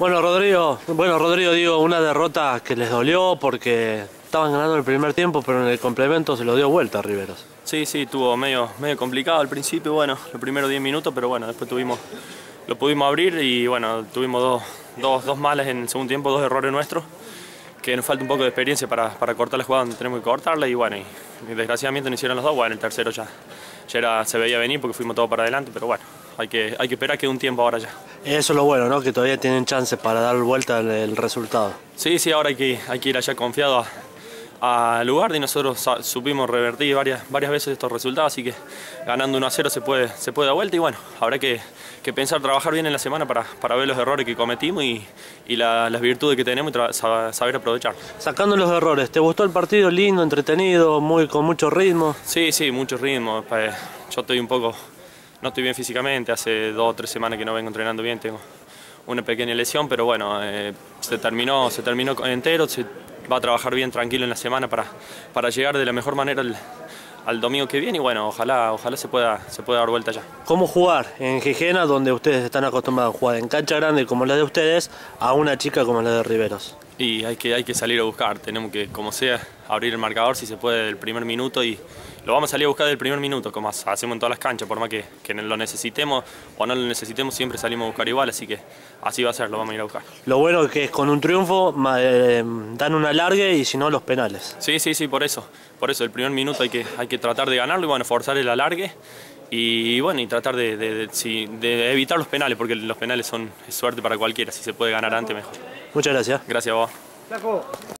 Bueno, Rodrigo, bueno, Rodrigo, digo, una derrota que les dolió porque estaban ganando el primer tiempo, pero en el complemento se lo dio vuelta a Riveros. Sí, sí, tuvo medio, medio complicado al principio, bueno, los primeros 10 minutos, pero bueno, después tuvimos, lo pudimos abrir y bueno, tuvimos dos, dos, dos malas en el segundo tiempo, dos errores nuestros, que nos falta un poco de experiencia para, para cortar la jugada donde tenemos que cortarla y bueno, y, desgraciadamente no hicieron los dos, bueno, el tercero ya, era, se veía venir porque fuimos todos para adelante, pero bueno, hay que, hay que esperar que un tiempo ahora ya. Eso es lo bueno, ¿no? Que todavía tienen chances para dar vuelta el, resultado. Sí, sí, ahora hay que, hay que ir allá confiado al lugar y nosotros supimos revertir varias, varias veces estos resultados, así que ganando 1 a 0 se puede, se puede dar vuelta y bueno, habrá que, que pensar, trabajar bien en la semana para, para ver los errores que cometimos y, y la, las virtudes que tenemos y saber aprovechar. Sacando los errores, ¿te gustó el partido? Lindo, entretenido, muy, con mucho ritmo. Sí, sí, mucho ritmo. Yo estoy un poco no estoy bien físicamente, hace dos o tres semanas que no vengo entrenando bien, tengo una pequeña lesión, pero bueno, eh, se, terminó, se terminó entero, se va a trabajar bien tranquilo en la semana para, para llegar de la mejor manera al, domingo que viene y bueno, ojalá, ojalá se pueda, se pueda dar vuelta ya. ¿Cómo jugar en Gijena, donde ustedes están acostumbrados a jugar en cancha grande como la de ustedes, a una chica como la de Riveros? Y hay que, hay que salir a buscar, tenemos que, como sea, abrir el marcador si se puede del primer minuto y lo vamos a salir a buscar del primer minuto, como hacemos en todas las canchas, por más que, que lo necesitemos o no lo necesitemos, siempre salimos a buscar igual, así que así va a ser, lo vamos a ir a buscar. Lo bueno es que con un triunfo eh, dan un alargue y si no los penales. Sí, sí, sí, por eso, por eso el primer minuto hay que, hay que tratar de ganarlo y bueno, forzar el alargue y bueno, y tratar de, de, de, de, evitar los penales, porque los penales son suerte para cualquiera, si se puede ganar antes mejor. Muchas gracias. Gracias a vos.